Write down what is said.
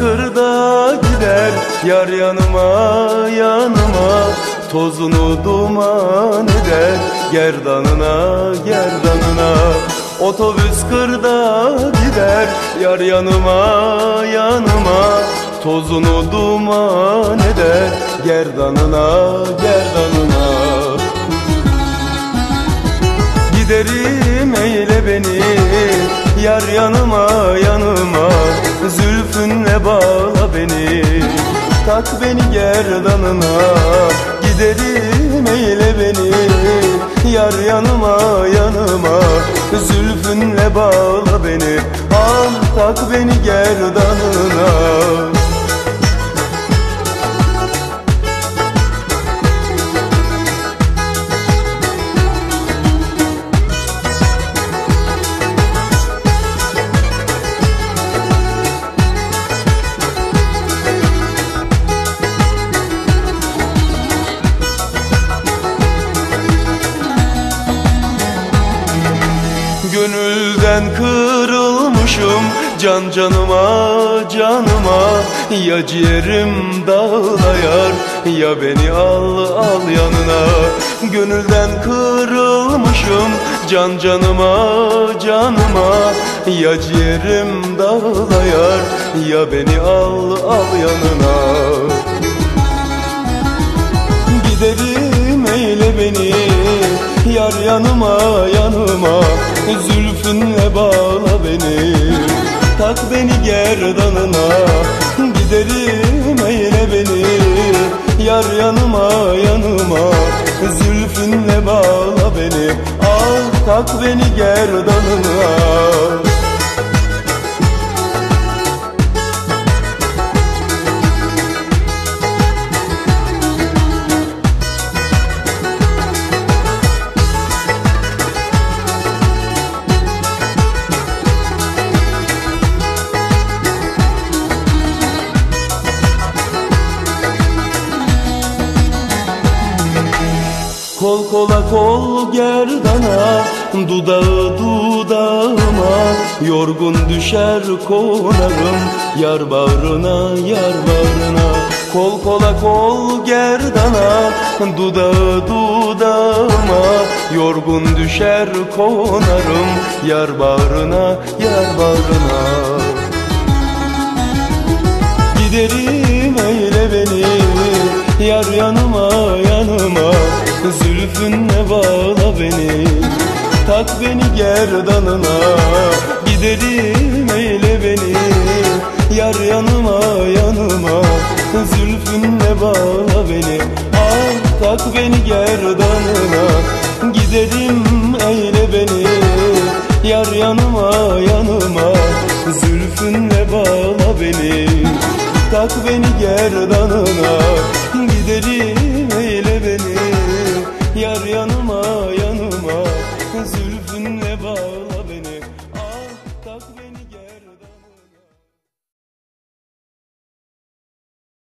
kırda gider Yar yanıma yanıma. Tozunu duman eder Gerdanına gerdanına. Otobüs kırda gider Yar yanıma yanıma. Tozunu duman eder Gerdanına gerdanına. Giderim eyle beni Yar yanıma yanıma Zülfünle bağla beni. Tak beni gerdanına Giderim eyle beni. Yar yanıma yanıma Zülfünle bağla beni. Al tak beni gerdanına Gönülden kırılmışım. Can canıma canıma. Ya ciğerim dağlayar ya beni al al yanına. Gönülden kırılmışım. Can canıma canıma. Ya ciğerim dağlayar ya beni al al yanına. Giderim eyle beni. Yar yanıma yanıma Zülfünle bağla beni? Tak beni gerdanına Giderim eyle beni. Yar yanıma yanıma Zülfünle bağla beni? Al tak beni gerdanına Kol kola kol gerdana Dudağı dudağıma. Yorgun düşer konarım Yar bağrına yar bağrına. Kol kola kol gerdana Dudağı dudağıma. Yorgun düşer konarım Yar bağrına yar bağrına. Giderim eyle beni Yar yanıma Zülfünle bağla beni? Tak beni gerdanına Giderim eyle beni. Yar yanıma yanıma Zülfünle bağla beni? Al tak beni gerdanına Giderim eyle beni. Yar yanıma yanıma Zülfünle bağla beni? Tak beni gerdanına